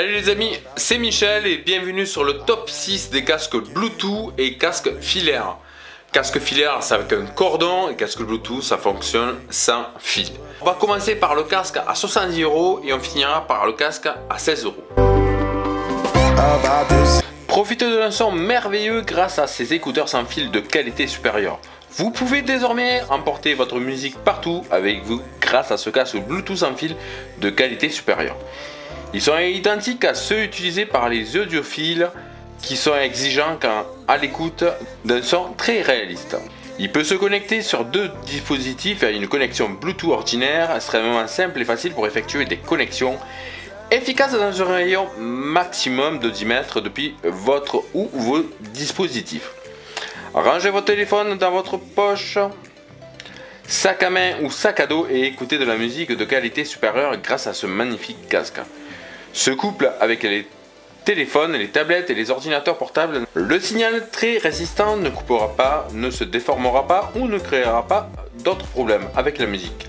Salut les amis, c'est Michel et bienvenue sur le top 6 des casques Bluetooth et casques filaires. Casque filaire, c'est avec un cordon et casque Bluetooth, ça fonctionne sans fil. On va commencer par le casque à 70 euros et on finira par le casque à 16 euros. Profitez d'un son merveilleux grâce à ces écouteurs sans fil de qualité supérieure. Vous pouvez désormais emporter votre musique partout avec vous grâce à ce casque Bluetooth sans fil de qualité supérieure. Ils sont identiques à ceux utilisés par les audiophiles qui sont exigeants quand à l'écoute d'un son très réaliste. Il peut se connecter sur deux dispositifs à une connexion Bluetooth ordinaire, extrêmement simple et facile pour effectuer des connexions efficaces dans un rayon maximum de 10 mètres depuis votre ou vos dispositifs. Rangez votre téléphone dans votre poche, sac à main ou sac à dos et écoutez de la musique de qualité supérieure grâce à ce magnifique casque. Ce couple avec les téléphones, les tablettes et les ordinateurs portables, le signal très résistant ne coupera pas, ne se déformera pas ou ne créera pas d'autres problèmes avec la musique.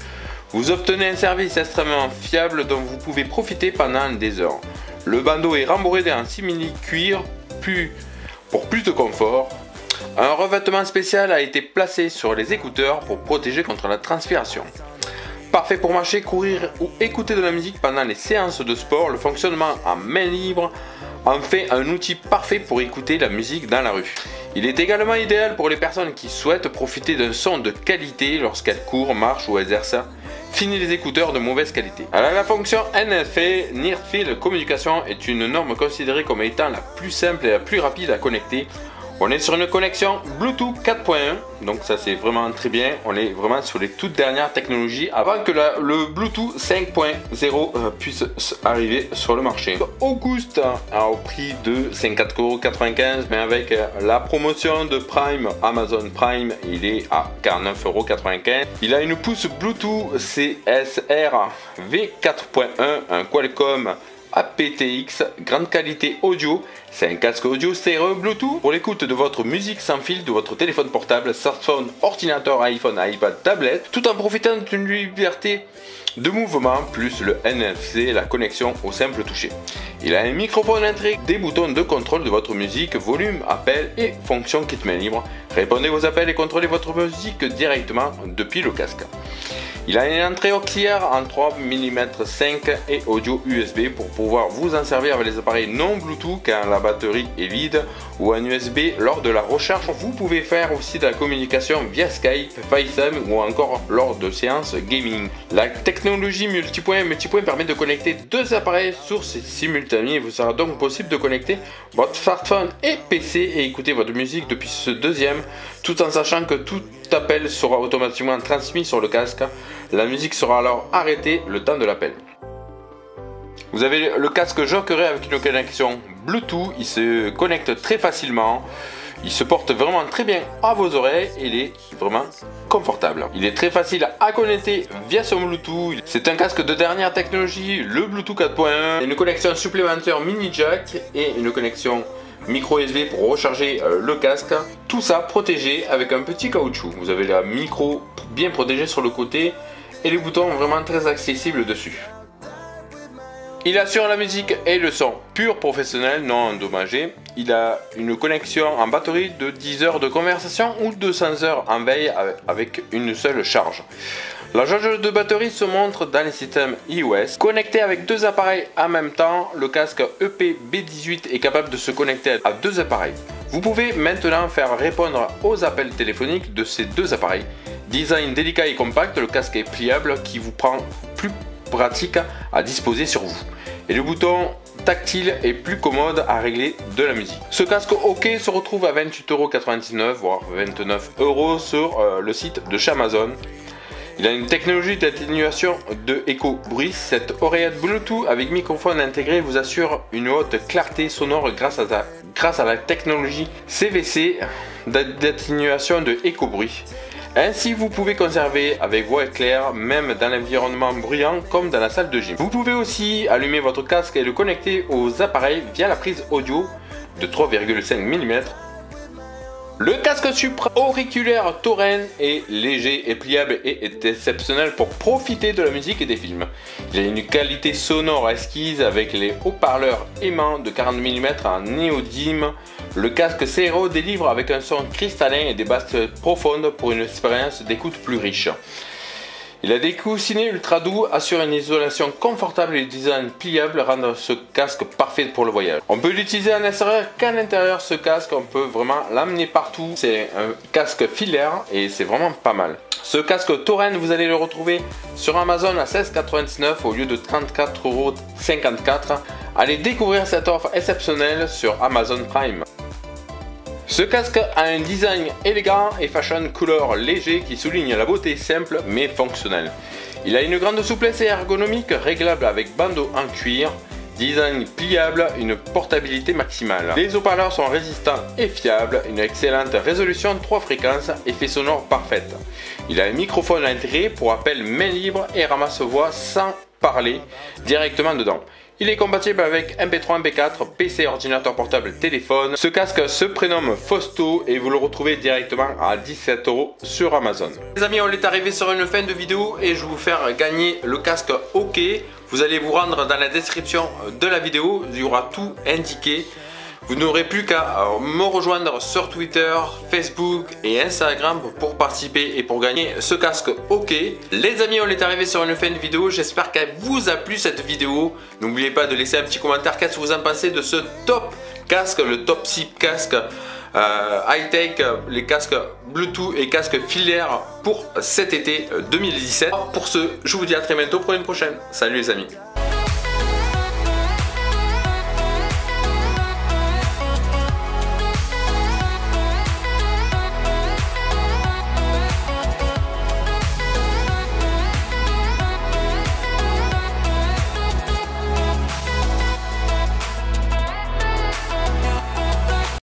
Vous obtenez un service extrêmement fiable dont vous pouvez profiter pendant des heures. Le bandeau est rembourré en simili cuir pour plus de confort. Un revêtement spécial a été placé sur les écouteurs pour protéger contre la transpiration. Parfait pour marcher, courir ou écouter de la musique pendant les séances de sport, le fonctionnement en main libre en fait un outil parfait pour écouter la musique dans la rue. Il est également idéal pour les personnes qui souhaitent profiter d'un son de qualité lorsqu'elles courent, marchent ou exercent. Fini les écouteurs de mauvaise qualité. Alors la fonction NFA, Near Field Communication, est une norme considérée comme étant la plus simple et la plus rapide à connecter on est sur une connexion Bluetooth 4.1, donc ça c'est vraiment très bien. On est vraiment sur les toutes dernières technologies avant que le Bluetooth 5.0 euh, puisse arriver sur le marché. Auguste, au prix de 54,95€, mais avec euh, la promotion de Prime, Amazon Prime, il est à 49,95€. Il a une pousse Bluetooth CSR V4.1, un Qualcomm aptX, grande qualité audio. C'est un casque audio stéréo Bluetooth pour l'écoute de votre musique sans fil de votre téléphone portable, smartphone, ordinateur, iPhone, iPad, tablette, tout en profitant d'une liberté de mouvement plus le NFC, la connexion au simple toucher. Il a un microphone intégré, des boutons de contrôle de votre musique, volume, appel et fonction kit main libre. Répondez aux appels et contrôlez votre musique directement depuis le casque. Il a une entrée auxiliaire en 3 mm 5 et audio USB pour pouvoir vous en servir avec les appareils non Bluetooth quand la batterie est vide ou un USB lors de la recharge. Vous pouvez faire aussi de la communication via Skype, FaceTime ou encore lors de séances gaming. La technologie multipoint multipoint permet de connecter deux appareils sources simultanés. Il vous sera donc possible de connecter votre smartphone et PC et écouter votre musique depuis ce deuxième tout en sachant que tout appel sera automatiquement transmis sur le casque. La musique sera alors arrêtée le temps de l'appel. Vous avez le casque Jokeray avec une connexion Bluetooth, il se connecte très facilement. Il se porte vraiment très bien à vos oreilles et il est vraiment confortable. Il est très facile à connecter via son Bluetooth. C'est un casque de dernière technologie, le Bluetooth 4.1, une connexion supplémentaire mini jack et une connexion micro USB pour recharger euh, le casque. Tout ça protégé avec un petit caoutchouc. Vous avez la micro bien protégée sur le côté et les boutons vraiment très accessibles dessus. Il assure la musique et le son pur professionnel, non endommagé. Il a une connexion en batterie de 10 heures de conversation ou 200 heures en veille avec une seule charge. La jauge de batterie se montre dans les systèmes iOS. Connecté avec deux appareils en même temps, le casque EP B18 est capable de se connecter à deux appareils. Vous pouvez maintenant faire répondre aux appels téléphoniques de ces deux appareils. Design délicat et compact, le casque est pliable qui vous prend plus pratique à disposer sur vous. Et le bouton tactile est plus commode à régler de la musique. Ce casque OK se retrouve à 28,99€ voire 29€ sur euh, le site de chez Amazon. Il a une technologie d'atténuation de écho-bruit. Cette oreillette Bluetooth avec microphone intégré vous assure une haute clarté sonore grâce à, la technologie CVC d'atténuation de écho-bruit. Ainsi, vous pouvez conserver avec voix claire, même dans l'environnement bruyant comme dans la salle de gym. Vous pouvez aussi allumer votre casque et le connecter aux appareils via la prise audio de 3,5 mm Le casque supra-auriculaire Tauren est léger et pliable et est exceptionnel pour profiter de la musique et des films. Il a une qualité sonore esquise avec les haut-parleurs aimants de 40 mm en néodyme. Le casque Cero délivre avec un son cristallin et des basses profondes pour une expérience d'écoute plus riche. Il a des coussinets ultra doux, assure une isolation confortable et le design pliable rendent ce casque parfait pour le voyage. On peut l'utiliser en extérieur qu'à l'intérieur ce casque, on peut vraiment l'amener partout. C'est un casque filaire et c'est vraiment pas mal. Ce casque Tauren, vous allez le retrouver sur Amazon à 16,99€ au lieu de 34,54€. Allez découvrir cette offre exceptionnelle sur Amazon Prime. Ce casque a un design élégant et fashion couleur léger qui souligne la beauté simple mais fonctionnelle. Il a une grande souplesse et ergonomique réglable avec bandeau en cuir, design pliable, une portabilité maximale. Les haut-parleurs sont résistants et fiables, une excellente résolution 3 fréquences, effet sonore parfaite. Il a un microphone intégré pour appel main libre et ramasse voix sans parler directement dedans. Il est compatible avec MP3, MP4, PC, ordinateur portable, téléphone. Ce casque se prénomme Fausto et vous le retrouvez directement à 17 euros sur Amazon. Les amis, on est arrivé sur une fin de vidéo et je vais vous faire gagner le casque OK. Vous allez vous rendre dans la description de la vidéo, il y aura tout indiqué. Vous n'aurez plus qu'à euh, me rejoindre sur Twitter, Facebook et Instagram pour participer et pour gagner ce casque OK. Les amis, on est arrivé sur une fin de vidéo. J'espère qu'elle vous a plu cette vidéo. N'oubliez pas de laisser un petit commentaire. Qu'est-ce que vous en pensez de ce top casque, le top 6 casque euh, high-tech, les casques Bluetooth et casques filaires pour cet été 2017. Euh, pour ce, je vous dis à très bientôt pour une prochaine. Salut les amis